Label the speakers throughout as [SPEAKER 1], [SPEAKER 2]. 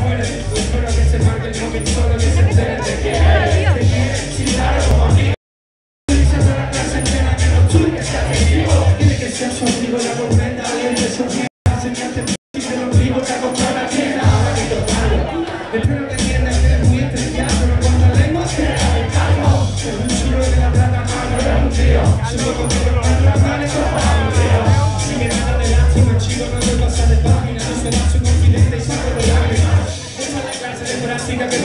[SPEAKER 1] muere. Espero que se marque el móvil solo que se entere de que eres. Te quiere, si claro, como amigo. Dices a la clase entera que no tú que seas amigo. Dile que seas su amigo, la comprenda, alguien te sonríe. Enseñarte y te lo digo, te para la tienda. Ahora que total. Espero que entiendas que eres muy especial, pero cuando la lengua se el calmo. Es un chulo de la plata, mano, era un tío. Subo contigo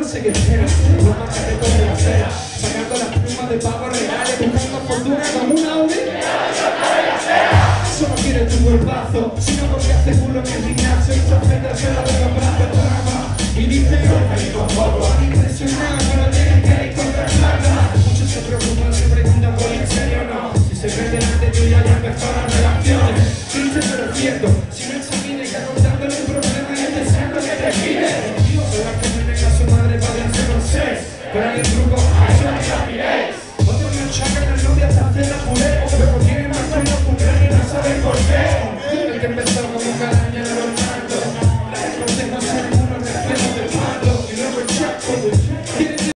[SPEAKER 1] No sé con la acera Sacando las plumas de pavos reales tu cuerpazo, sino porque hace culo en el gimnasio y se ofende el pelo de los brazos trama. Y dice que me con poco, impresionado, pero tienen que plata. Muchos se preocupan, se preguntan por en serio o no. Si se ve delante tuya ya empezó las relaciones. Dice pero cierto, si no examina y está contándole un problema y es deseando que te gire. Dios, será que me venga su madre para hacer un sex. Pero hay un truco,